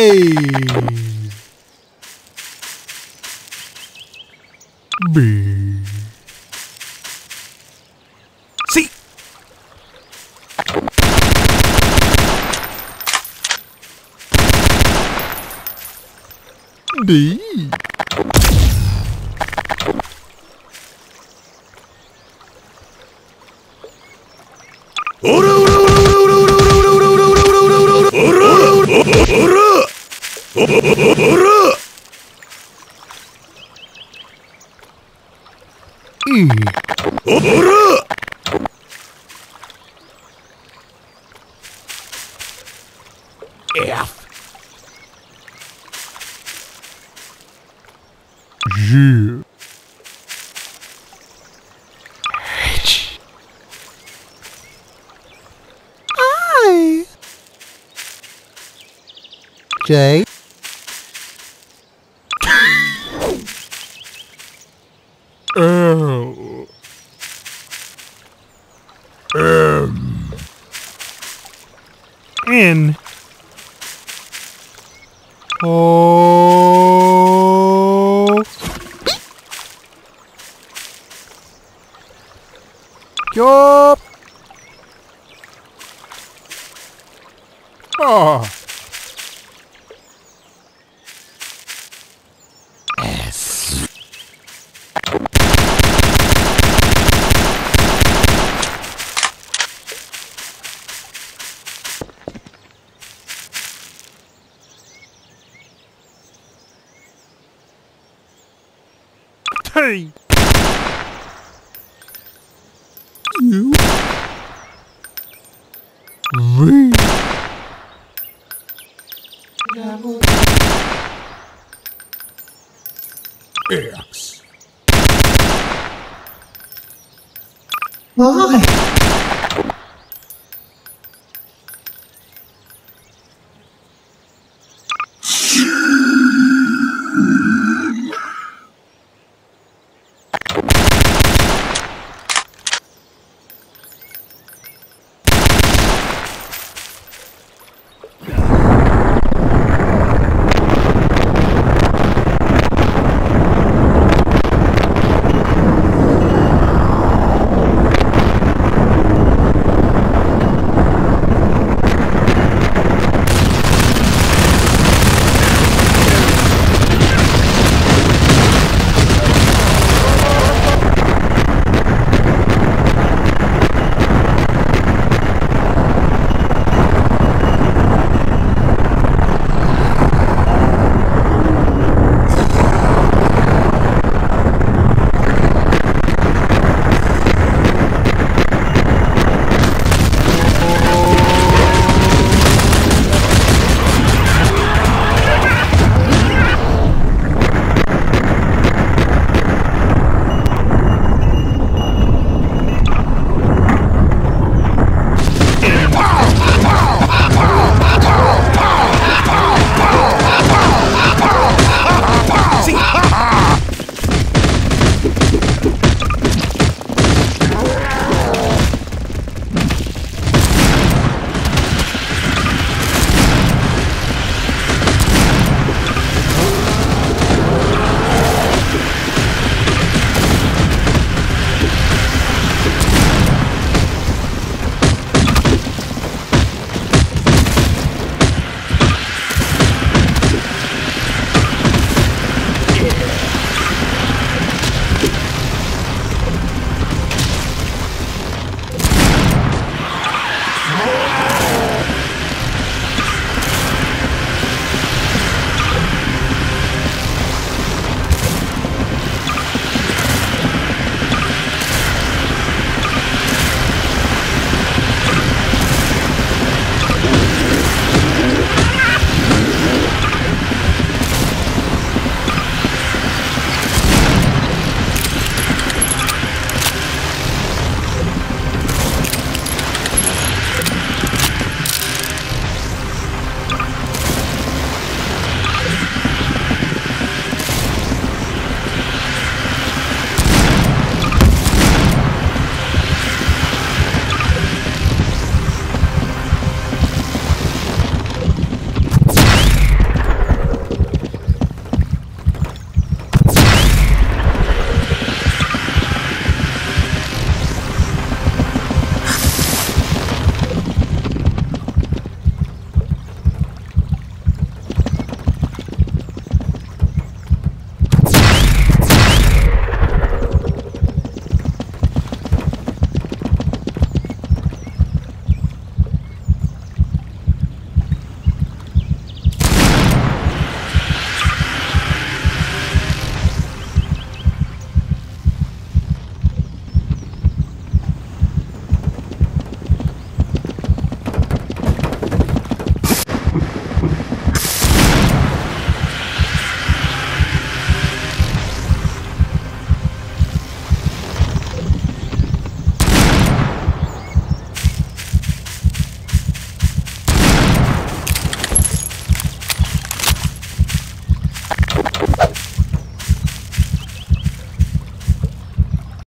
B C D J N O Yup. Ah. Hey! You. Me. X. Why?